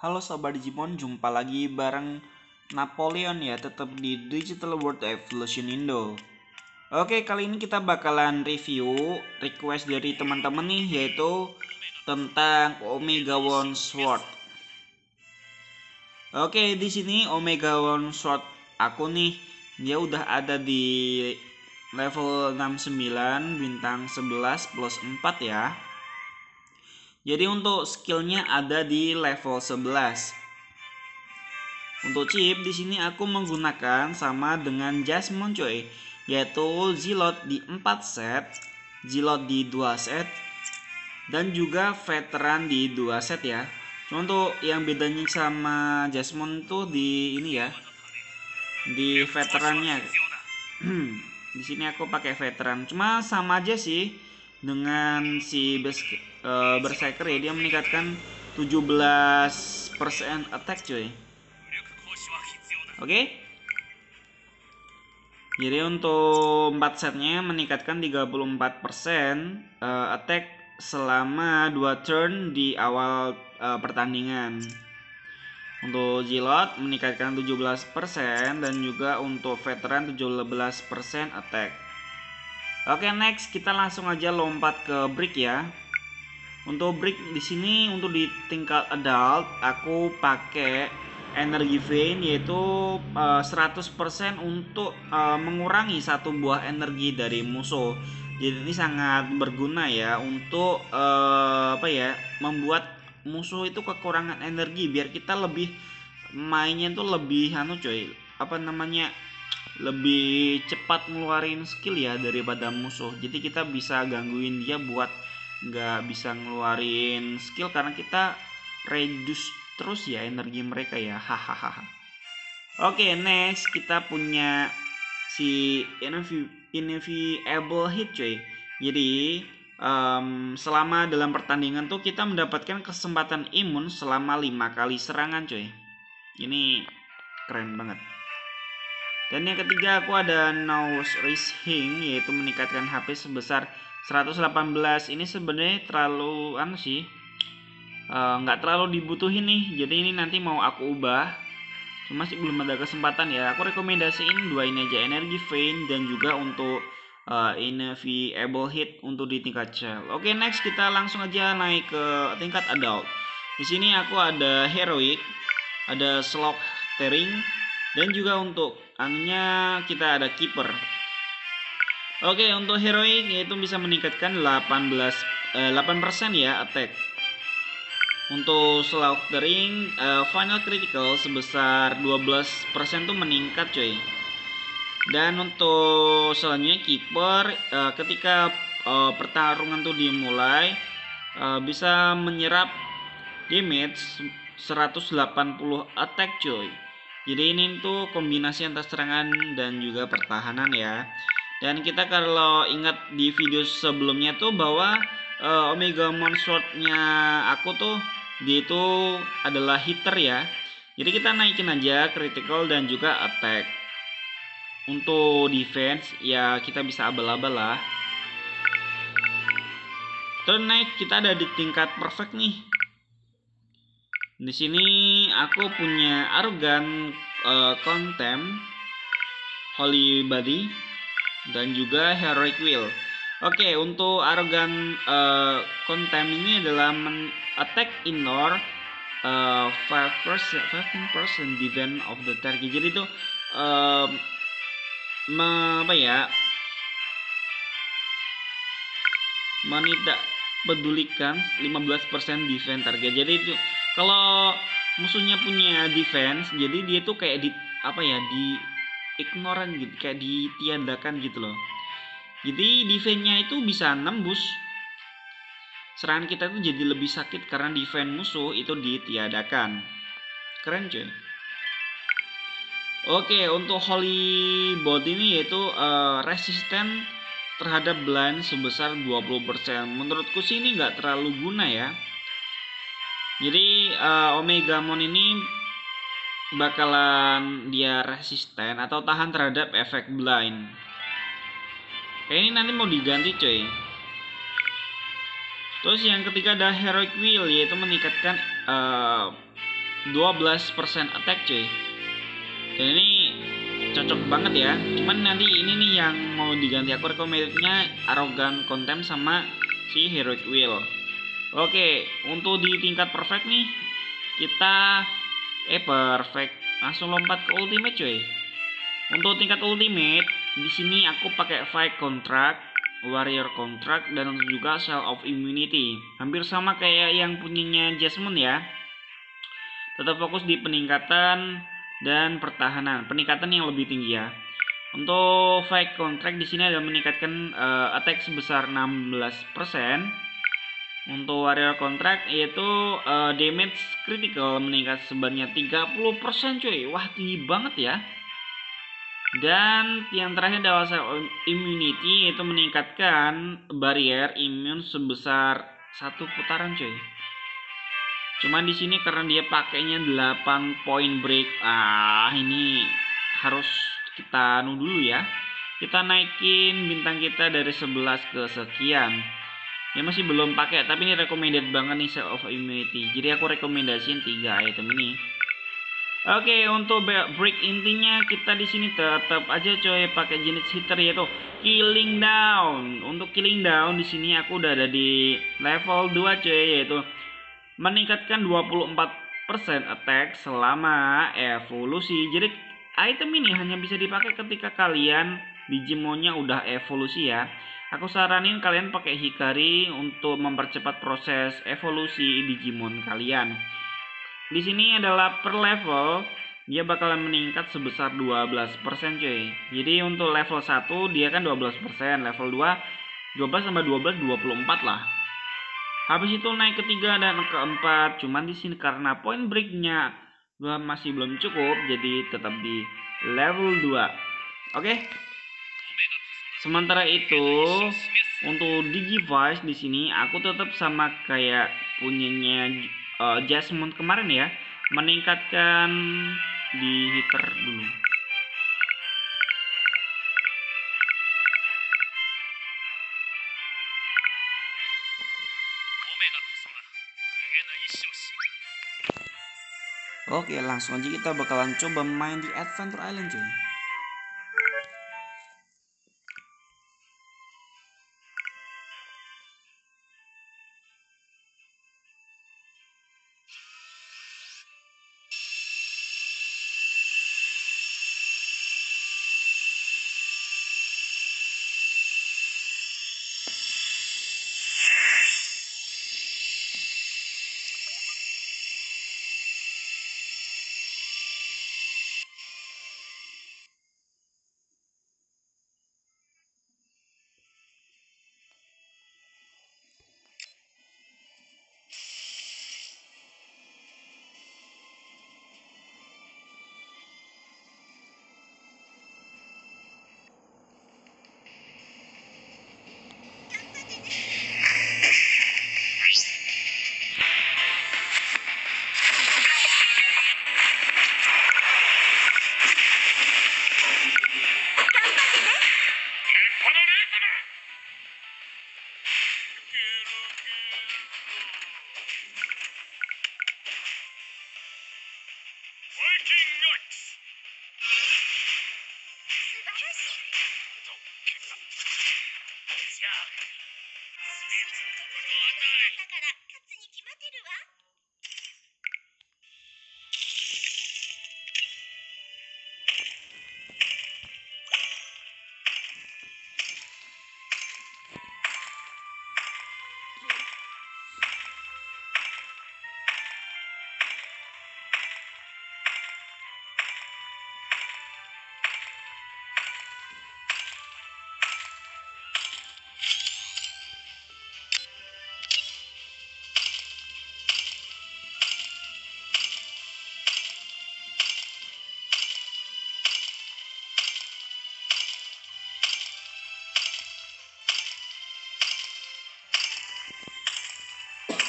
Halo Sobat Digimon, jumpa lagi bareng Napoleon ya, tetap di Digital World Evolution Indo. Oke, kali ini kita bakalan review request dari teman-teman nih, yaitu tentang Omega One Sword. Oke, di sini Omega One Sword aku nih, dia udah ada di level 69 bintang 11 plus 4 ya. Jadi untuk skillnya ada di level 11. Untuk chip di sini aku menggunakan sama dengan Jasmine coy, yaitu Zilot di 4 set, Zilot di 2 set, dan juga Veteran di 2 set ya. Cuma untuk yang bedanya sama Jasmine tuh di ini ya, di veterannya. di sini aku pakai veteran, cuma sama aja sih dengan si uh, berserker ya dia meningkatkan 17% attack cuy. Oke. Okay? Jadi untuk 4 setnya meningkatkan 34% uh, attack selama 2 turn di awal uh, pertandingan. Untuk Zilot meningkatkan 17% dan juga untuk veteran 17% attack. Oke, next kita langsung aja lompat ke brick ya. Untuk brick di sini untuk di tingkat adult aku pakai energi vein yaitu uh, 100% untuk uh, mengurangi satu buah energi dari musuh. Jadi ini sangat berguna ya untuk uh, apa ya? membuat musuh itu kekurangan energi biar kita lebih mainnya tuh lebih anu coy apa namanya lebih cepat ngeluarin skill ya daripada musuh jadi kita bisa gangguin dia buat nggak bisa ngeluarin skill karena kita reduce terus ya energi mereka ya. Hahaha. Oke okay, next kita punya si inevitable hit coy jadi um, selama dalam pertandingan tuh kita mendapatkan kesempatan imun selama lima kali serangan coy ini keren banget. Dan yang ketiga aku ada nose rising yaitu meningkatkan HP sebesar 118 ini sebenarnya terlalu anu sih eh, nggak uh, terlalu dibutuhin nih jadi ini nanti mau aku ubah cuma sih belum ada kesempatan ya aku rekomendasiin dua ini aja energi vein dan juga untuk uh, inevitable hit untuk di tingkat shell. Oke, next kita langsung aja naik ke tingkat adult. Di sini aku ada heroic, ada slaughtering dan juga untuk anunya kita ada keeper. Oke, untuk heroic yaitu bisa meningkatkan 18 eh, 8% ya attack. Untuk slaughtering uh, final critical sebesar 12% tuh meningkat coy. Dan untuk selanjutnya kiper uh, ketika uh, pertarungan tuh dimulai uh, bisa menyerap damage 180 attack coy. Jadi ini tuh kombinasi antara serangan dan juga pertahanan ya. Dan kita kalau ingat di video sebelumnya tuh bahwa uh, Omega Sword-nya aku tuh dia itu adalah hitter ya. Jadi kita naikin aja critical dan juga attack. Untuk defense ya kita bisa abal-abal lah. Terus naik kita ada di tingkat perfect nih. Di sini aku punya argan uh, contem holy body dan juga heroic will. Oke untuk argan uh, contem ini adalah men attack indoor uh, 5% 15% defense of the target. Jadi itu uh, apa ya menidak pedulikan 15% defense target. Jadi itu kalau musuhnya punya defense jadi dia tuh kayak di apa ya di ignoran gitu kayak ditiadakan gitu loh jadi defense-nya itu bisa nembus serangan kita itu jadi lebih sakit karena defense musuh itu ditiadakan keren cuy Oke, untuk Holy Bot ini yaitu uh, resisten terhadap blind sebesar 20%. Menurutku sih ini nggak terlalu guna ya. Jadi uh, Omega Mon ini bakalan dia resisten atau tahan terhadap efek blind. Kayak ini nanti mau diganti coy. Terus yang ketiga ada Heroic Will yaitu meningkatkan uh, 12% attack cuy dan ini cocok banget ya cuman nanti ini nih yang mau diganti aku recommendednya Arrogant Contempt sama si Heroic Will oke untuk di tingkat perfect nih kita eh perfect langsung lompat ke ultimate cuy untuk tingkat ultimate di sini aku pakai fight contract warrior contract dan juga cell of immunity hampir sama kayak yang punyanya Jasmine ya tetap fokus di peningkatan dan pertahanan. Peningkatan yang lebih tinggi ya. Untuk fight contract di sini adalah meningkatkan uh, attack sebesar 16%. Untuk warrior contract yaitu uh, damage critical meningkat sebanyak 30% cuy. Wah, tinggi banget ya. Dan yang terakhir adalah immunity yaitu meningkatkan barrier imun sebesar satu putaran cuy. Cuman di sini karena dia pakainya 8 point break. Ah, ini harus kita anu dulu ya. Kita naikin bintang kita dari 11 ke sekian. Ya masih belum pakai, tapi ini recommended banget nih set of immunity. Jadi aku rekomendasiin 3 item ini. Oke, untuk break intinya kita di sini tetap aja coy pakai jenis hitter yaitu killing down. Untuk killing down di sini aku udah ada di level 2 coy yaitu meningkatkan 24% attack selama evolusi. Jadi item ini hanya bisa dipakai ketika kalian Digimonnya udah evolusi ya. Aku saranin kalian pakai Hikari untuk mempercepat proses evolusi Digimon kalian. Di sini adalah per level dia bakalan meningkat sebesar 12% cuy. Jadi untuk level 1 dia kan 12%, level 2 12 tambah 12 24 lah. Habis itu naik ketiga dan keempat. Cuman di sini karena point breaknya masih belum cukup, jadi tetap di level 2. Oke. Sementara itu untuk Digivice di sini aku tetap sama kayak punyanya uh, Jasmine kemarin ya, meningkatkan di hitter dulu. Oke, langsung aja kita bakalan coba main di Adventure Island cuy.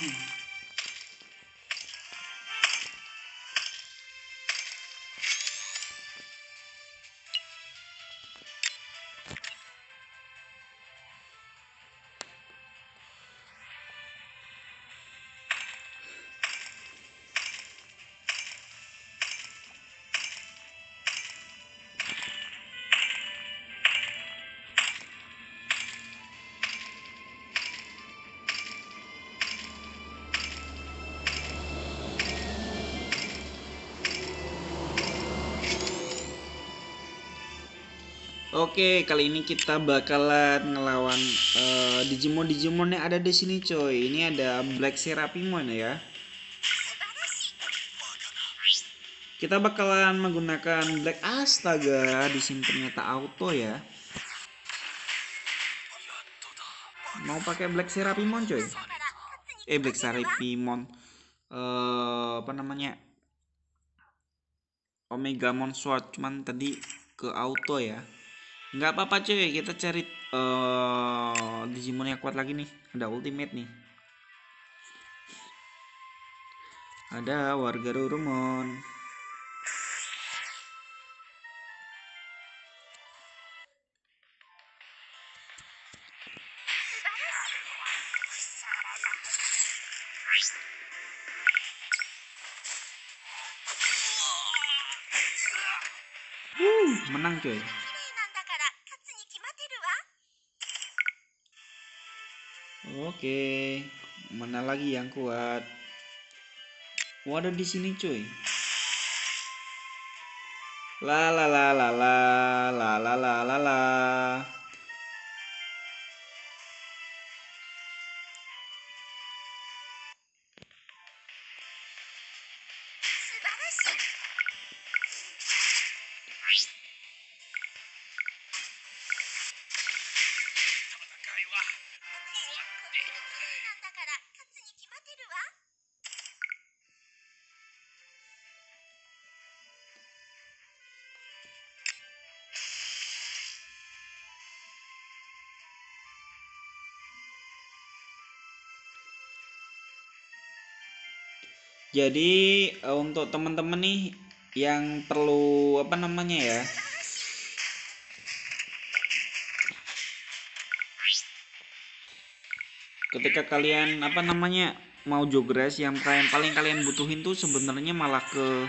hand. Oke, kali ini kita bakalan ngelawan uh, Digimon Digimon yang ada di sini, coy. Ini ada Black Serapimon ya. Kita bakalan menggunakan Black Astaga, di sini ternyata auto ya. Mau pakai Black Serapimon, coy. Eh, Black Serapimon. Uh, apa namanya? Omega Mon Sword, cuman tadi ke auto ya nggak apa-apa cuy. Kita cari uh, Digimon yang kuat lagi nih. Ada ultimate nih. Ada warga Rurumon menang cuy. Oke, mana lagi yang kuat? Waduh di sini cuy. La la la la la la la la la la. Jadi uh, untuk teman-teman nih yang perlu apa namanya ya? Ketika kalian apa namanya mau jogres yang kalian paling kalian butuhin tuh sebenarnya malah ke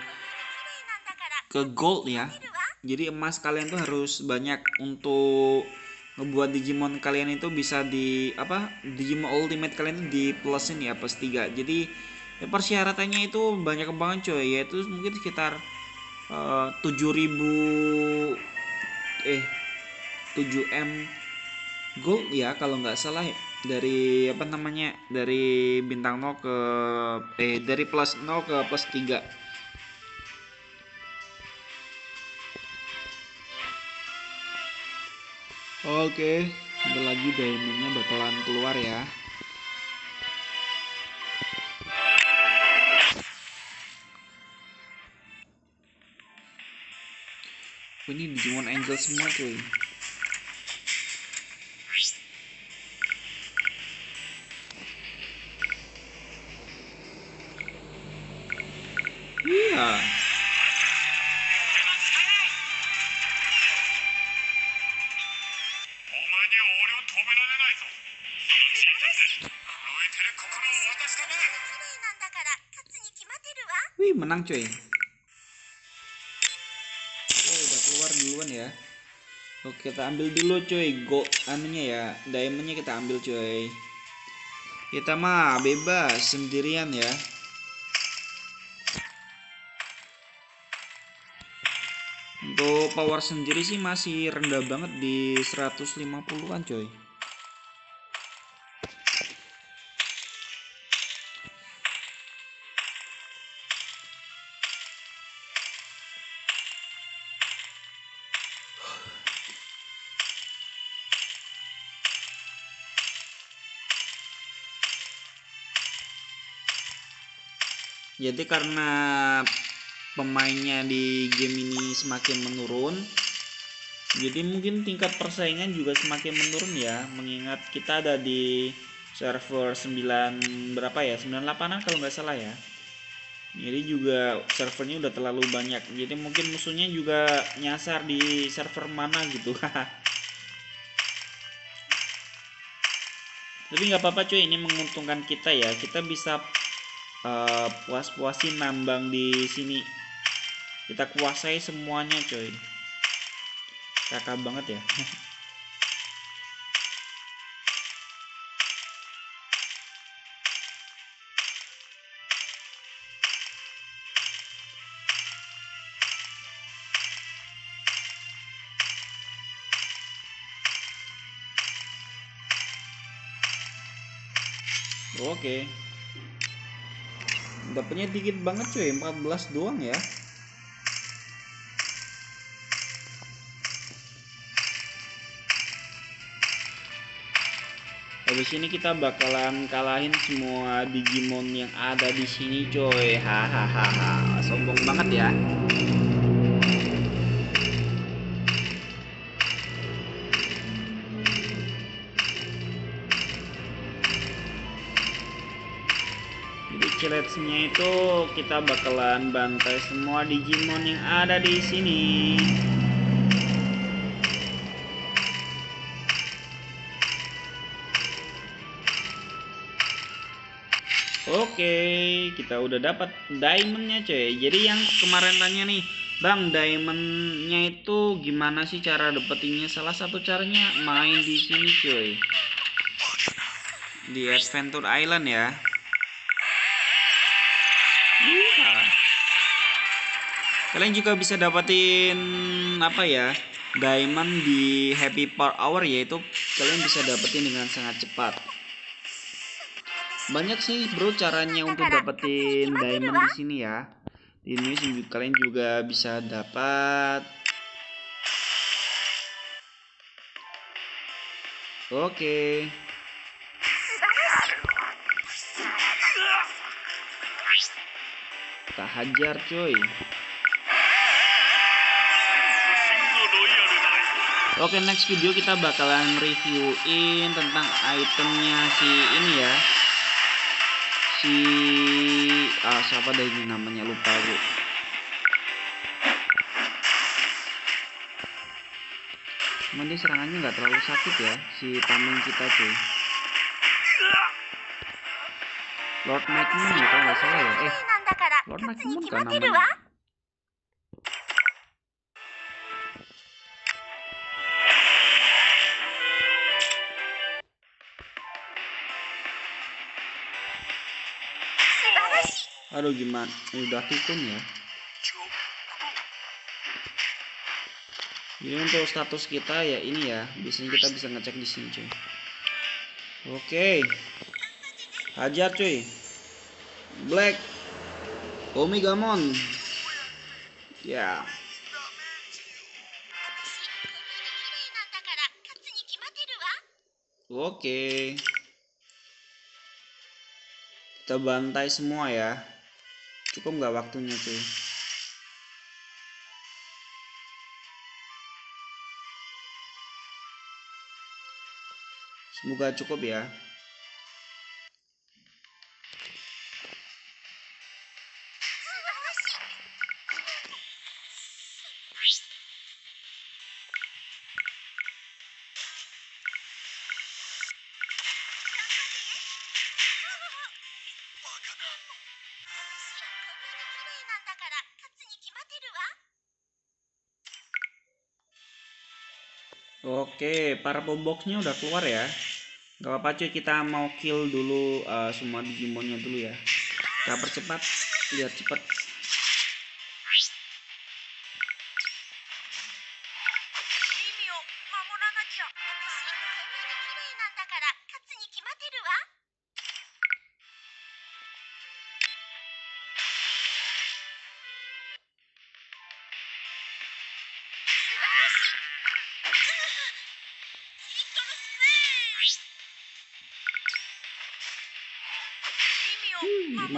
ke gold ya. Jadi emas kalian tuh harus banyak untuk ngebuat Digimon kalian itu bisa di apa Digimon Ultimate kalian itu di plusin ya plus 3. Jadi ya, persyaratannya itu banyak banget coy. Yaitu mungkin sekitar uh, 7000 eh 7M gold ya kalau nggak salah dari apa namanya dari bintang 0 ke eh dari plus 0 ke plus 3 Oke, okay, lagi diamondnya bakalan keluar ya. Ini Digimon Angel semua cuy iya Wih, menang cuy. Kita ambil dulu cuy. Go anunya ya. Diamondnya kita ambil cuy. Kita mah bebas sendirian ya. Untuk power sendiri sih masih rendah banget di 150an coy jadi karena pemainnya di game ini semakin menurun jadi mungkin tingkat persaingan juga semakin menurun ya mengingat kita ada di server 9 berapa ya? 98an kalau nggak salah ya. Jadi juga servernya udah terlalu banyak. Jadi mungkin musuhnya juga nyasar di server mana gitu. Tapi nggak apa-apa cuy ini menguntungkan kita ya. Kita bisa Eh, puas-puasin nambang di sini kita kuasai semuanya coy kakak banget ya Oke. Okay. Dapatnya dikit banget cuy, 14 doang ya. Habis ini kita bakalan kalahin semua Digimon yang ada di sini coy. Hahaha. Sombong banget ya. Ciletsnya itu kita bakalan bantai semua Digimon yang ada di sini. Oke, kita udah dapat diamondnya coy. Jadi yang kemarin tanya nih, Bang, diamondnya itu gimana sih cara dapetinnya? Salah satu caranya main di sini coy. Di Adventure Island ya. Kalian juga bisa dapetin apa ya? Diamond di Happy Power Hour yaitu kalian bisa dapetin dengan sangat cepat. Banyak sih bro caranya untuk dapetin diamond di sini ya. Di ini juga- kalian juga bisa dapat. Oke. Kita hajar coy. Oke next video kita bakalan reviewin tentang itemnya si ini ya. Si ah, siapa deh ini namanya? Lupa bu cuman serangannya nggak terlalu sakit ya si tameng kita cuy. Lord Magnum kalau nggak salah ya? Eh Lord Magnum kan namanya. Ah. aduh gimana eh, ya. ini udah tikun ya jadi untuk status kita ya ini ya biasanya kita bisa ngecek di sini cuy oke hajar cuy black omegamon ya yeah. Oke. Okay. Kita bantai semua ya. Cukup nggak waktunya cuy. Semoga cukup ya「Oke, para pemboxnya udah keluar ya. Gak apa-apa cuy, kita mau kill dulu uh, semua Digimonnya dulu ya. Kita percepat, biar cepet.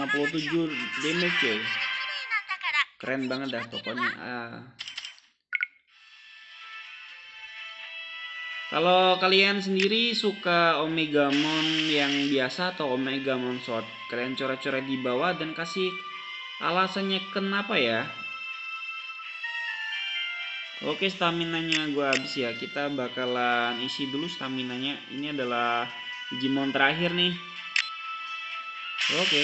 57 damage ya. keren banget dah pokoknya ah. kalau kalian sendiri suka Omega Mon yang biasa atau Omega Mon Sword? Kalian coret-coret di bawah dan kasih alasannya kenapa ya? Oke stamina nya gue habis ya. Kita bakalan isi dulu stamina nya ini adalah Digimon terakhir nih. Oke.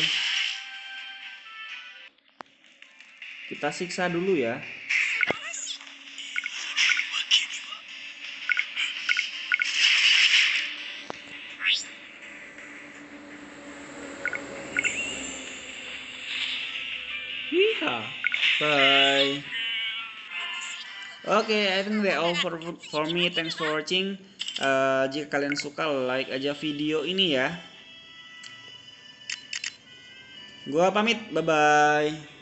Kita siksa dulu ya. Iya. Bye. Oke, I think that all for, for me. Thanks for watching. Eh, jika kalian suka, like aja video ini ya. Gua pamit. Bye bye.